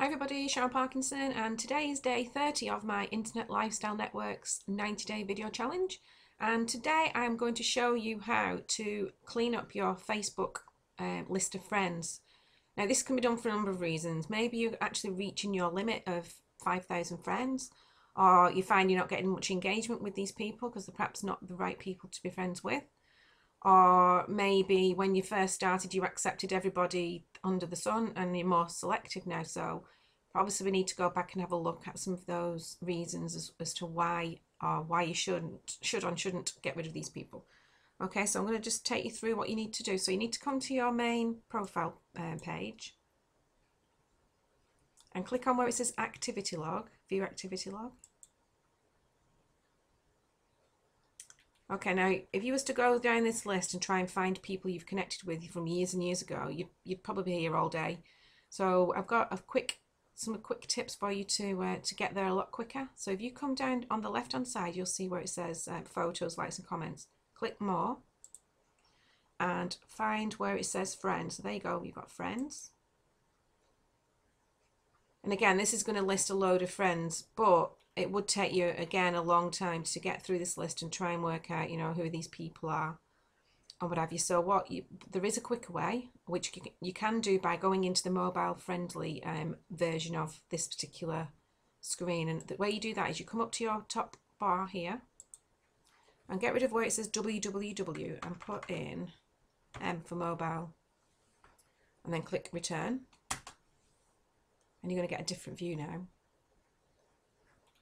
Hi everybody, Sharon Parkinson and today is day 30 of my Internet Lifestyle Network's 90 day video challenge and today I'm going to show you how to clean up your Facebook uh, list of friends. Now this can be done for a number of reasons. Maybe you're actually reaching your limit of 5,000 friends or you find you're not getting much engagement with these people because they're perhaps not the right people to be friends with or maybe when you first started you accepted everybody under the sun and you're more selective now. So obviously we need to go back and have a look at some of those reasons as, as to why or why you shouldn't should or shouldn't get rid of these people. Okay so I'm going to just take you through what you need to do. So you need to come to your main profile um, page and click on where it says activity log view activity log Okay, now if you was to go down this list and try and find people you've connected with from years and years ago, you'd, you'd probably be here all day. So I've got a quick some quick tips for you to uh, to get there a lot quicker. So if you come down on the left hand side, you'll see where it says uh, photos, likes and comments. Click more and find where it says friends. So there you go, you've got friends. And again, this is going to list a load of friends, but it would take you again a long time to get through this list and try and work out you know who these people are or what have you. So what you there is a quicker way which you, you can do by going into the mobile friendly um, version of this particular screen. And the way you do that is you come up to your top bar here and get rid of where it says www and put in M for mobile and then click return. And you're going to get a different view now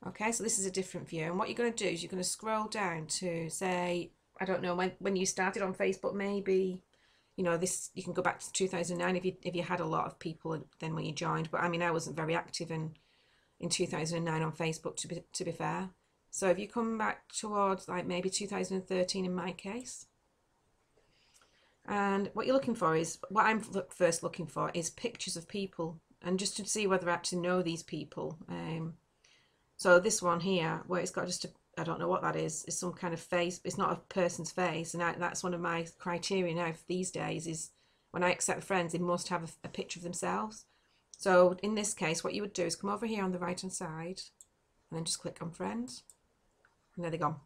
Okay, so this is a different view. And what you're going to do is you're going to scroll down to say, I don't know, when, when you started on Facebook, maybe, you know, this, you can go back to 2009 if you, if you had a lot of people then when you joined. But I mean, I wasn't very active in, in 2009 on Facebook, to be, to be fair. So if you come back towards like maybe 2013 in my case, and what you're looking for is, what I'm first looking for is pictures of people and just to see whether I actually know these people. Um, so this one here, where it's got just a, I don't know what that is, is some kind of face. It's not a person's face. And I, that's one of my criteria now these days is when I accept friends, they must have a, a picture of themselves. So in this case, what you would do is come over here on the right hand side and then just click on friends. And there they go.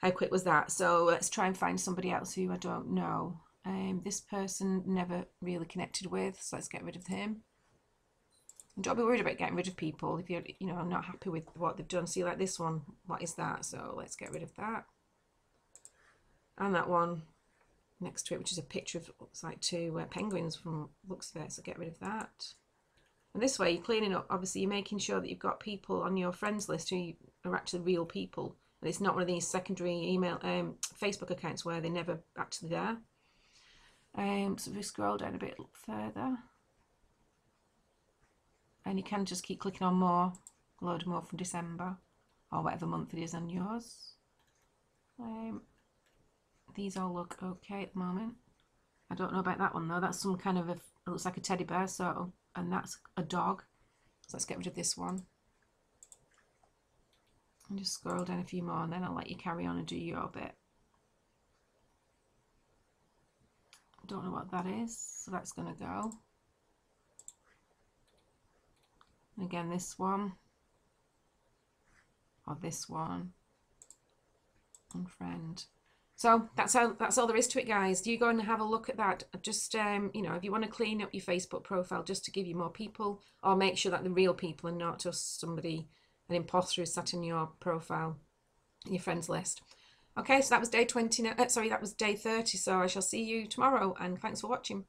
How quick was that? So let's try and find somebody else who I don't know. Um, this person never really connected with, so let's get rid of him don't be worried about getting rid of people if you're you know not happy with what they've done. See like this one what is that? So let's get rid of that. And that one next to it which is a picture of looks like two uh, penguins from looks of it so get rid of that. And this way you're cleaning up obviously you're making sure that you've got people on your friends list who are actually real people. And it's not one of these secondary email um, facebook accounts where they're never actually there. Um, so if we scroll down a bit further and you can just keep clicking on more load more from December or whatever month it is on yours. Um, these all look okay at the moment. I don't know about that one though. That's some kind of a it looks like a teddy bear so and that's a dog. So let's get rid of this one. And just scroll down a few more and then I'll let you carry on and do your bit. Don't know what that is so that's gonna go again this one. Or this one. And friend. So that's all that's all there is to it guys. Do you go and have a look at that. Just um you know if you want to clean up your facebook profile just to give you more people or make sure that the real people and not just somebody an imposter who's sat in your profile your friends list. Okay so that was day 20 uh, sorry that was day 30 so i shall see you tomorrow and thanks for watching